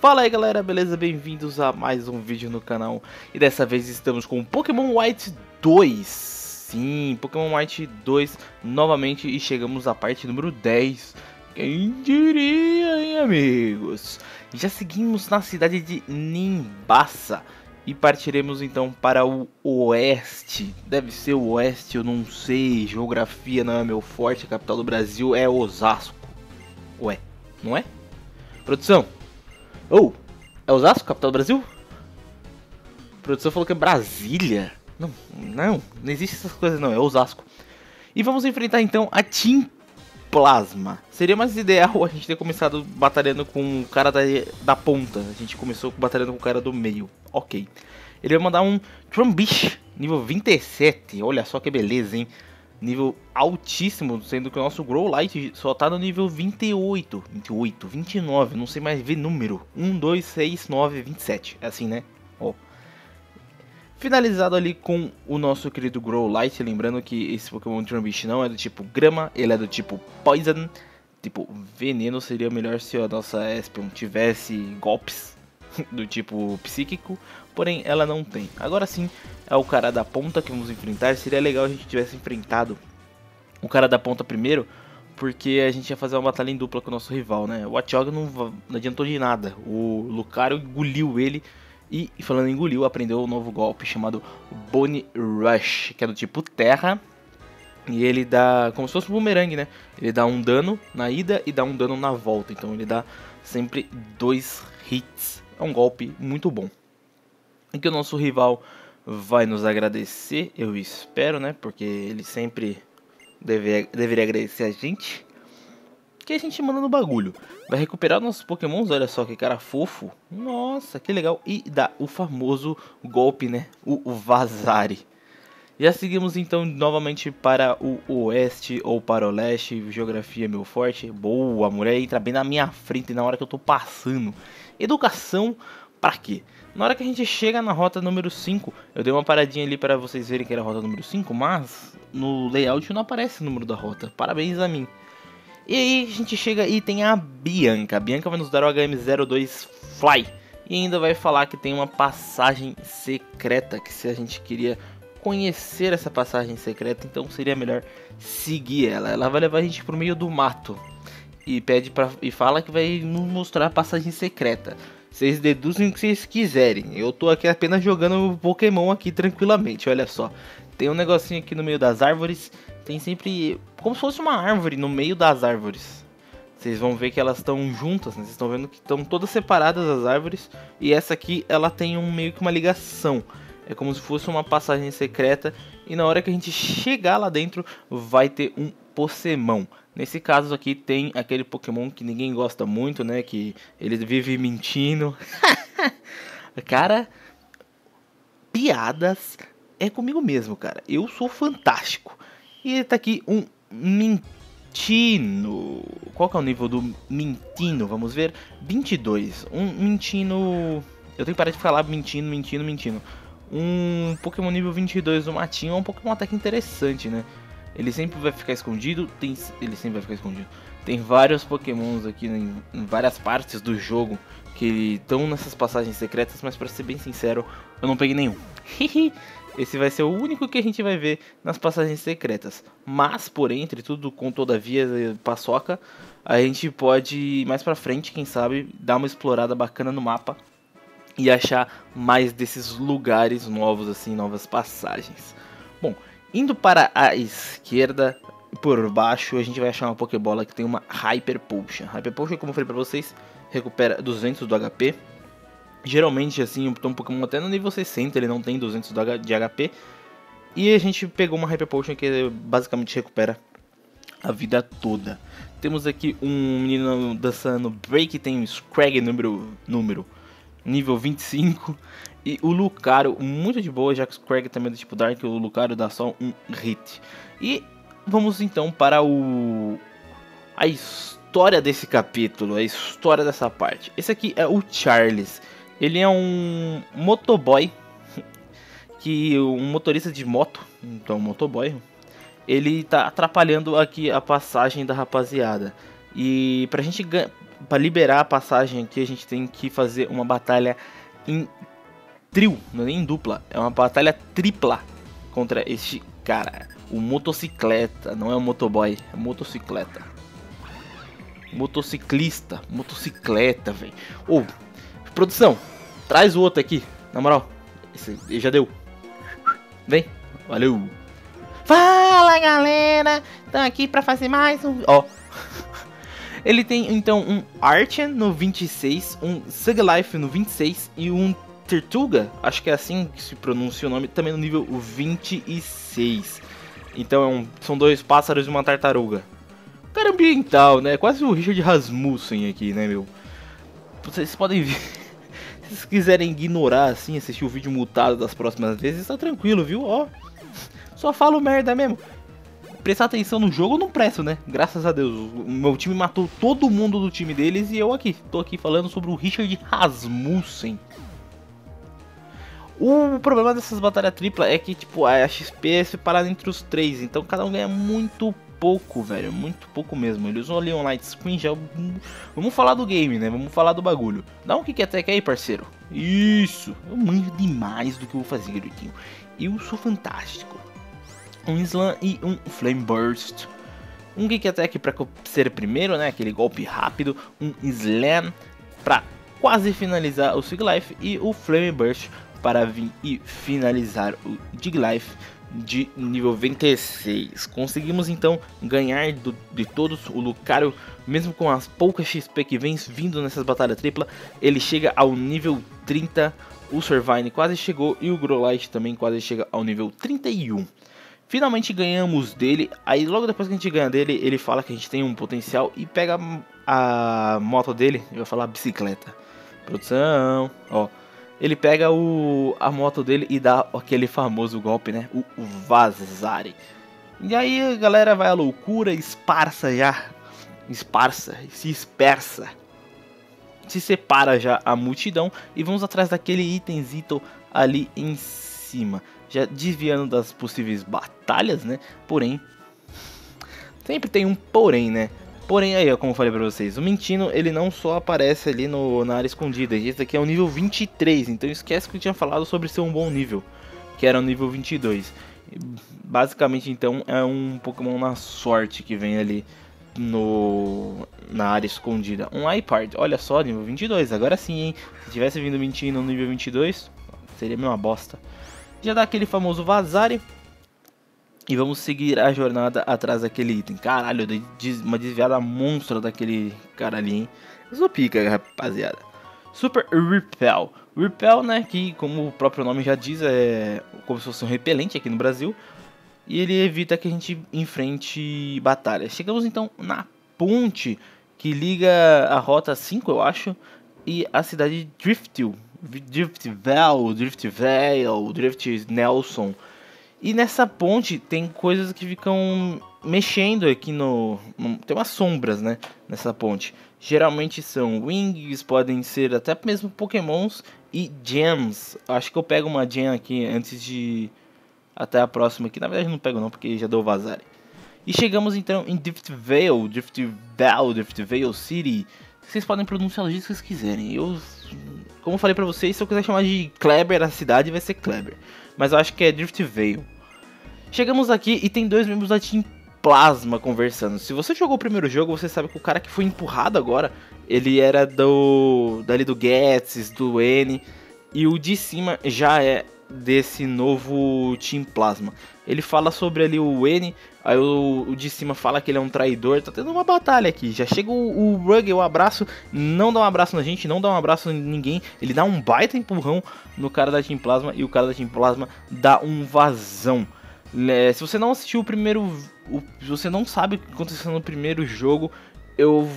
Fala aí galera, beleza? Bem-vindos a mais um vídeo no canal. E dessa vez estamos com Pokémon White 2 Sim, Pokémon White 2 novamente e chegamos à parte número 10 Quem diria, hein amigos? Já seguimos na cidade de Nimbasa E partiremos então para o oeste. Deve ser o oeste, eu não sei. Geografia não é meu forte, a capital do Brasil é Osasco. Ué, não é? Produção oh, é Osasco, capital do Brasil? A produção falou que é Brasília. Não, não, não existe essas coisas não, é Osasco. E vamos enfrentar então a Team Plasma. Seria mais ideal a gente ter começado batalhando com o cara da, da ponta. A gente começou batalhando com o cara do meio. Ok. Ele vai mandar um Trumbish, nível 27. Olha só que beleza, hein? Nível altíssimo, sendo que o nosso Grow Light só tá no nível 28, 28, 29, não sei mais ver número. 1, 2, 6, 9, 27. É assim, né? Ó. Finalizado ali com o nosso querido Grow Light, lembrando que esse Pokémon Trumbish não é do tipo grama, ele é do tipo Poison. Tipo, veneno seria melhor se a nossa Espion tivesse golpes do tipo psíquico, porém ela não tem. Agora sim, é o cara da ponta que vamos enfrentar. Seria legal a gente tivesse enfrentado o cara da ponta primeiro, porque a gente ia fazer uma batalha em dupla com o nosso rival, né? O Atioga não, não adiantou de nada. O Lucario engoliu ele e, falando em engoliu, aprendeu um novo golpe chamado Bone Rush, que é do tipo terra. E ele dá como se fosse um boomerang, né? Ele dá um dano na ida e dá um dano na volta. Então ele dá sempre dois hits. É um golpe muito bom. E que o nosso rival vai nos agradecer, eu espero, né? Porque ele sempre deve, deveria agradecer a gente. Que a gente manda no bagulho. Vai recuperar nossos pokémons, olha só que cara fofo. Nossa, que legal. E dá o famoso golpe, né? O, o Vazare. Já seguimos então novamente para o oeste ou para o leste. Geografia meu forte. Boa, mulher entra bem na minha frente na hora que eu tô passando. Educação para quê? Na hora que a gente chega na rota número 5, eu dei uma paradinha ali para vocês verem que era a rota número 5, mas no layout não aparece o número da rota. Parabéns a mim. E aí a gente chega e tem a Bianca. A Bianca vai nos dar o HM02 Fly. E ainda vai falar que tem uma passagem secreta, que se a gente queria conhecer essa passagem secreta, então seria melhor seguir ela. Ela vai levar a gente pro meio do mato e pede para e fala que vai nos mostrar a passagem secreta. Vocês deduzem o que vocês quiserem. Eu tô aqui apenas jogando Pokémon aqui tranquilamente, olha só. Tem um negocinho aqui no meio das árvores. Tem sempre como se fosse uma árvore no meio das árvores. Vocês vão ver que elas estão juntas, né? Vocês estão vendo que estão todas separadas as árvores. E essa aqui, ela tem um meio que uma ligação. É como se fosse uma passagem secreta. E na hora que a gente chegar lá dentro, vai ter um Pokémon. Nesse caso aqui tem aquele Pokémon que ninguém gosta muito, né? Que ele vive mentindo. cara, piadas é comigo mesmo, cara. Eu sou fantástico. E tá aqui um Mintino. Qual que é o nível do Mintino? Vamos ver. 22. Um Mintino... Eu tenho que parar de falar mentindo, mentindo, mentindo. Um Pokémon nível 22 do Matinho é um Pokémon até que interessante, né? Ele sempre vai ficar escondido, tem, ele sempre vai ficar escondido. Tem vários pokémons aqui em, em várias partes do jogo que estão nessas passagens secretas, mas para ser bem sincero, eu não peguei nenhum. Esse vai ser o único que a gente vai ver nas passagens secretas. Mas, porém, entre tudo, com todavia, paçoca, a gente pode, mais pra frente, quem sabe, dar uma explorada bacana no mapa e achar mais desses lugares novos, assim, novas passagens. Bom, Indo para a esquerda, por baixo, a gente vai achar uma Pokébola que tem uma Hyper Potion. Hyper Potion, como eu falei pra vocês, recupera 200 do HP. Geralmente, assim, um Pokémon até no nível 60 ele não tem 200 de HP. E a gente pegou uma Hyper Potion que basicamente recupera a vida toda. Temos aqui um menino dançando Break, tem um Scrag número, número nível 25. E o Lucario, muito de boa, já que o Craig também é do tipo Dark, o Lucario dá só um hit. E vamos então para o a história desse capítulo, a história dessa parte. Esse aqui é o Charles. Ele é um motoboy que um motorista de moto, então um motoboy, ele tá atrapalhando aqui a passagem da rapaziada. E pra gente para liberar a passagem aqui, a gente tem que fazer uma batalha em trio, não é nem em dupla, é uma batalha tripla contra este cara, o motocicleta, não é o motoboy, é motocicleta. Motociclista, motocicleta, velho. Ô, produção, traz o outro aqui, na moral. Esse já deu. Vem, valeu. Fala galera, estamos aqui para fazer mais um. Ó. Ele tem então um Archen no 26, um Suglife no 26 e um Tertuga, acho que é assim que se pronuncia o nome, também no nível 26. Então é um, são dois pássaros e uma tartaruga. Cara ambiental, né? Quase o Richard Rasmussen aqui, né, meu? Vocês podem ver. Se vocês quiserem ignorar, assim, assistir o vídeo mutado das próximas vezes, tá tranquilo, viu? Ó, só falo merda mesmo prestar atenção no jogo eu não presto, né? Graças a Deus. O meu time matou todo mundo do time deles e eu aqui. Tô aqui falando sobre o Richard Rasmussen. O problema dessas batalhas tripla é que, tipo, a XP é separada entre os três. Então cada um ganha muito pouco, velho. Muito pouco mesmo. Eles usam ali um light screen já. Vamos falar do game, né? Vamos falar do bagulho. Dá um kick attack aí, parceiro. Isso. Eu manjo demais do que eu vou fazer, garotinho. Eu sou fantástico um Slam e um Flame Burst. Um Geek Attack para ser primeiro, né, aquele golpe rápido, um Slam para quase finalizar o Sig Life e o Flame Burst para vir e finalizar o Dig Life de nível 26. Conseguimos então ganhar do, de todos o Lucario, mesmo com as poucas XP que vem vindo nessas batalhas tripla, ele chega ao nível 30. O Servine quase chegou e o Growlite também quase chega ao nível 31. Finalmente ganhamos dele. Aí logo depois que a gente ganha dele, ele fala que a gente tem um potencial e pega a moto dele. Eu vou falar bicicleta. Produção, ó. Ele pega o, a moto dele e dá aquele famoso golpe, né? O, o Vazare. E aí a galera vai à loucura, esparsa já. Esparsa, se espersa. Se separa já a multidão e vamos atrás daquele itenzito ali em cima já desviando das possíveis batalhas, né? Porém, sempre tem um porém, né? Porém, aí, ó, como eu falei pra vocês, o Mentino, ele não só aparece ali no, na área escondida. Esse aqui é o nível 23, então esquece que eu tinha falado sobre ser um bom nível, que era o nível 22. Basicamente, então, é um Pokémon na sorte que vem ali no na área escondida. Um iPad, olha só, nível 22, agora sim, hein? Se tivesse vindo Mentino no nível 22, seria uma bosta. Já dá aquele famoso vazare. E vamos seguir a jornada atrás daquele item. Caralho, uma desviada monstra daquele cara ali, hein? Eu pica, rapaziada. Super Repel. Repel, né, que como o próprio nome já diz, é como se fosse um repelente aqui no Brasil. E ele evita que a gente enfrente batalhas. Chegamos então na ponte que liga a rota 5, eu acho, e a cidade de Driftil. Drift Vale, Drift Vale, Drift Nelson. E nessa ponte tem coisas que ficam mexendo aqui no, no, Tem umas sombras, né? Nessa ponte. Geralmente são wings, podem ser até mesmo pokémons e gems. Acho que eu pego uma gem aqui antes de... Até a próxima aqui. Na verdade não pego não, porque já deu vazar. E chegamos então em Drift Vale, Drift Vale, Drift Vale City. Vocês podem pronunciar o jeito que vocês quiserem. Eu como eu falei pra vocês, se eu quiser chamar de Kleber a cidade, vai ser Kleber. Mas eu acho que é Drift Veil. Chegamos aqui e tem dois membros da Team Plasma conversando. Se você jogou o primeiro jogo, você sabe que o cara que foi empurrado agora, ele era do dali do Gets, do N, e o de cima já é desse novo Team Plasma. Ele fala sobre ali o N, aí o, o, de cima fala que ele é um traidor. Tá tendo uma batalha aqui. Já chega o, o Rug, o abraço, não dá um abraço na gente, não dá um abraço em ninguém. Ele dá um baita empurrão no cara da Team Plasma e o cara da Team Plasma dá um vazão. É, se você não assistiu o primeiro. O, se você não sabe o que aconteceu no primeiro jogo, eu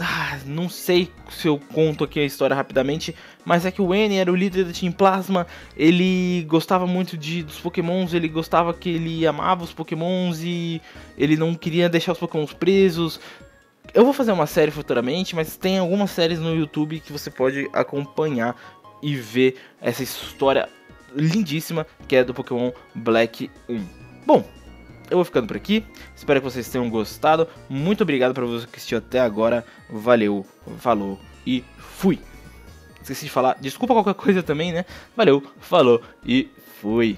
ah, não sei se eu conto aqui a história rapidamente, mas é que o N era o líder da Team Plasma, ele gostava muito de, dos pokémons, ele gostava que ele amava os pokémons e ele não queria deixar os pokémons presos. Eu vou fazer uma série futuramente, mas tem algumas séries no YouTube que você pode acompanhar e ver essa história lindíssima que é do Pokémon Black 1. Bom, eu vou ficando por aqui. Espero que vocês tenham gostado. Muito obrigado para você que assistiu até agora. Valeu, falou e fui. Esqueci de falar. Desculpa qualquer coisa também, né? Valeu, falou e fui.